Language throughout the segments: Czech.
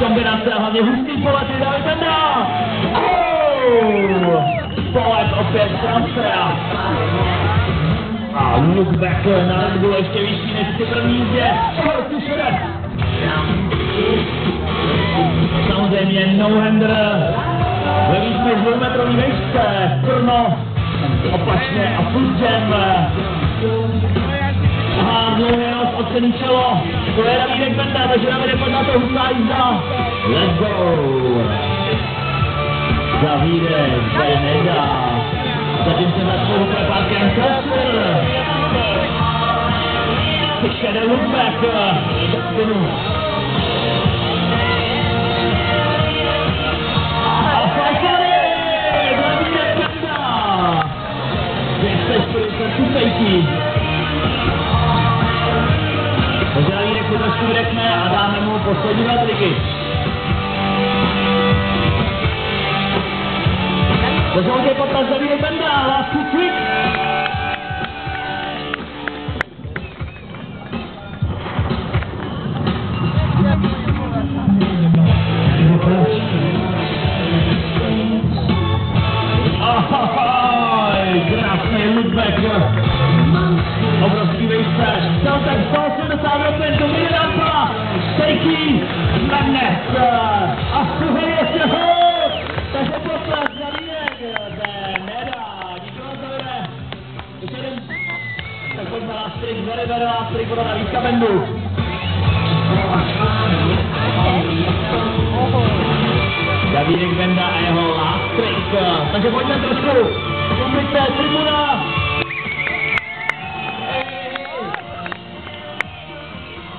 kombinace a hlavně hustý polet je David. Oh! Polet opět transfera. A look back na Red ještě vyšší než ty první jízdě. Horký šedek. Samozřejmě no-hander ve víc než dvoumetrový vejšce. Brno opačně a full jam. Aha, ocený čelo. To je Davídek Benda, takže Davídek Benda to hustá jízda. Let's go. Davídek Beneda. Zatím se nad svou prepátkem Kessler. Šede look On y va, délégué. La journée partage la ville et là, suite. Obrovský vejstřed. třetí na dnes. A stuhej ještě ho! Takže potlesk za Línek se nedá. Díky vám za Ještě jeden. Tak pojďme na strik, bereme na strik, budeme na Vítka Bendu. Davidek Benda a jeho last trick. Takže pojďme trošku. Publice, tribuna.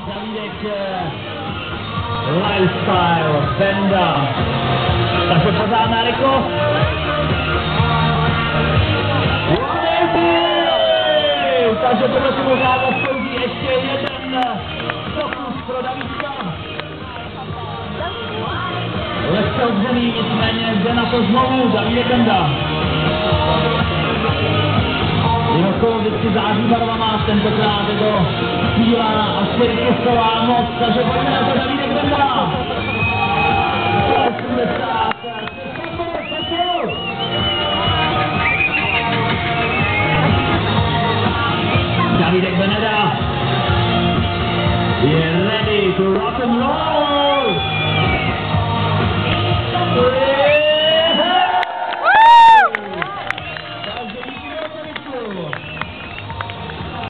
Davídek eh, Lifestyle Benda. Takže pořádná rychlost. Jej! Takže tohle si možná zaslouží ještě jeden pokus pro Davídka. Lehce odřený, nicméně jde na to znovu Davídek Benda. Jeho kolo vždycky září barvama, tentokrát je to bílá a cirkusová moc, takže pojďme na to Davídek Benda. 180,